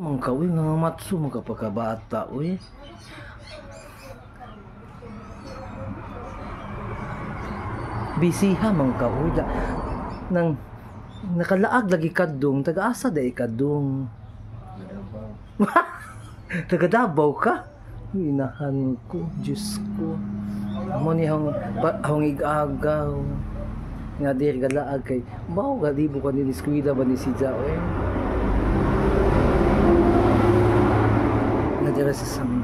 Mang kawi nga nga matsu mo ka pagkabata uy. Busy ha mang kawi da nang nakalaag lagi kadung taga-asa da ikadung. taga Davao ka? Inahan ko, Diyos ko. Amo ni hang hang igagaw. Nga dir galaag kay bao galibo ka ni Squida ba ni si eh. Nadira sa sam.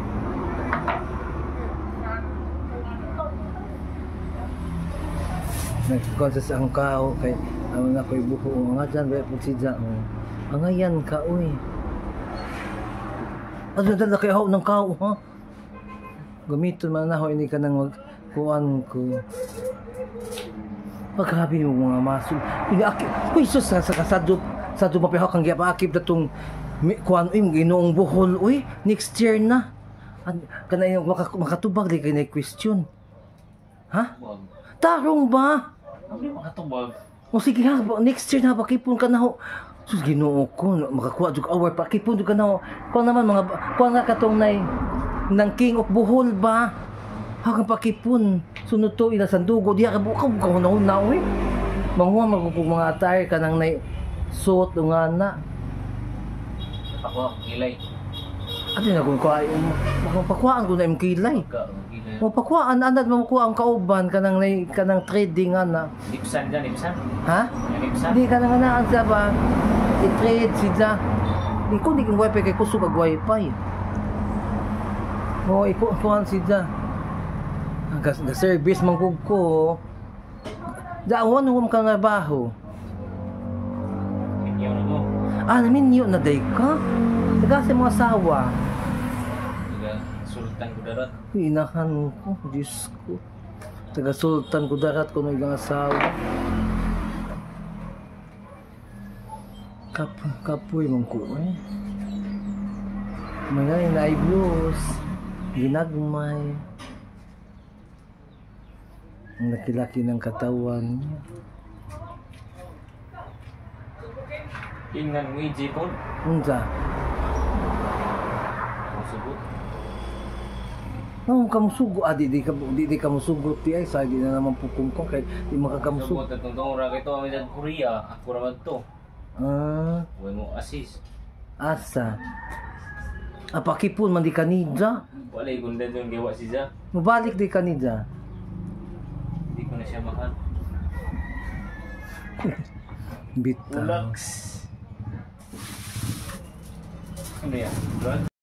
Nagkon sa sang kao kay ang na ko'y buho nga dyan ba po si Jao. Angayan ka uy. Ano dala kay ho ng kao ha? Gamiton man na ho ini ka nang wag kuan ko. Pagkabi mo mga maso. Pinaki. Uy sus sa kasado sa dumapihaw kang giapakip datong mi- kuan uy ginoong buhol uy next year na. An kana yung maka, makatubag di kay na question. Ha? Tarong ba? Ano yung mga tubag? O sige ha, next year na pakipon ka na ho. Sus Ginoo ko, makakuha jud award pakipon jud ka na ho. Kuha naman mga kuha nga katong nay nang king of Bohol ba? Hagang pakipon. Sunod to ila sandugo diha ka buka ka hunahon na oy. Manguha magkupog mga attire ka nang nay suot nga na. Ako, kilay. Ate na kung kuha yung mapakuhaan ko na yung kilay. Ka, kilay. Mapakuhaan anad makuha ang kauban kanang nay kanang trading nga na. Lipsan dyan, lipsan. Ha? Lipsan. Hindi ka na nga naan sa ba? I-trade sila. Di ko, di kong wifi kay kusog ag wifi. Oo, iko, ikuhan sila. Ang service man kog ko. Daawan huwag ka nga baho. Inyo na mo. Ah, namin yun na day ka. Taga sa mga asawa. Sultan ko darat. Inahan ko, Diyos ko. Taga sultan ko darat ko ng asawa. Kap kapoy man ko eh. Mga inay blues. Ginagmay. Ang laki-laki ng katawan niya. Ingan mo ijipon. Unsa? Sugot. Nung kamusugo, ah, di, di, di, di kamusugo ti ay, sa di na naman pukong ko, kay di makakamusugo. Sugot at tungtong ra kito kami sa Korea. Ako raman to. Ah, Huwag mo assist. asa? Apakipon man di kanida. Wala yung gunda doon gawa si. Mabalik di kanida. Hindi ko na siya mahal. Bitaw. Relax. mulher